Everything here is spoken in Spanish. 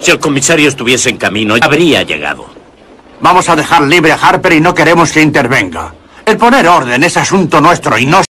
Si el comisario estuviese en camino, habría llegado. Vamos a dejar libre a Harper y no queremos que intervenga. El poner orden es asunto nuestro y no